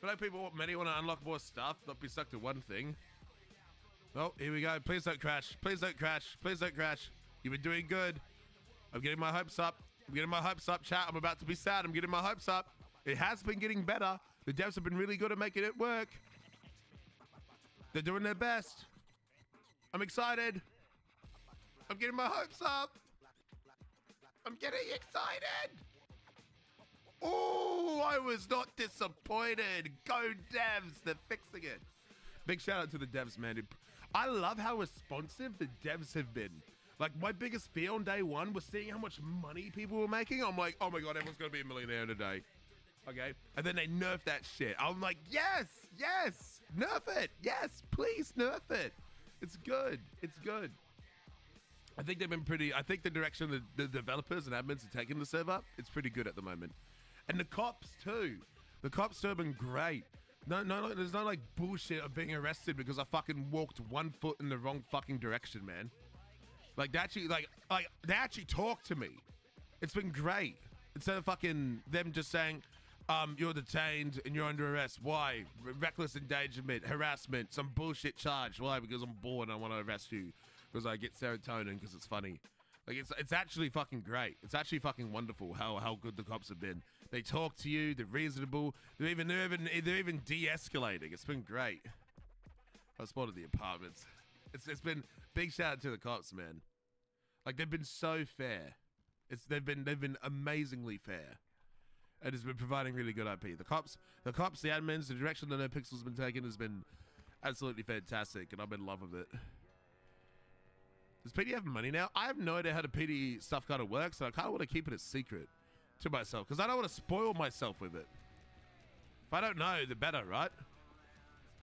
But like people, many want to unlock more stuff, not be stuck to one thing. Oh, here we go. Please don't crash. Please don't crash. Please don't crash. You've been doing good. I'm getting my hopes up. I'm getting my hopes up, chat. I'm about to be sad. I'm getting my hopes up. It has been getting better. The devs have been really good at making it work. They're doing their best. I'm excited. I'm getting my hopes up. I'm getting excited. I was not disappointed. Go devs. They're fixing it. Big shout out to the devs, man. I love how responsive the devs have been. Like my biggest fear on day one was seeing how much money people were making. I'm like, oh my god, everyone's gonna be a millionaire in a day. Okay, and then they nerf that shit. I'm like, yes, yes, nerf it, yes, please nerf it. It's good. It's good. I think they've been pretty. I think the direction the, the developers and admins are taking the server, it's pretty good at the moment. And the cops too. The cops have been great. No, no, no, there's no like bullshit of being arrested because I fucking walked one foot in the wrong fucking direction, man. Like they actually, like, like they actually talk to me. It's been great. Instead of fucking them just saying, um, you're detained and you're under arrest. Why? Reckless endangerment, harassment, some bullshit charge. Why? Because I'm bored and I want to arrest you because I get serotonin because it's funny. Like it's it's actually fucking great. It's actually fucking wonderful how how good the cops have been. They talk to you. They're reasonable. They're even they're even they're even de-escalating. It's been great. I spotted the apartments. It's it's been big shout out to the cops, man. Like they've been so fair. It's they've been they've been amazingly fair. And It has been providing really good IP. The cops, the cops, the admins, the direction that NoPixel's been taking has been absolutely fantastic, and I'm in love with it. Does PD have money now? I have no idea how the PD stuff kind of works, so I kind of want to keep it a secret to myself because I don't want to spoil myself with it. If I don't know, the better, right?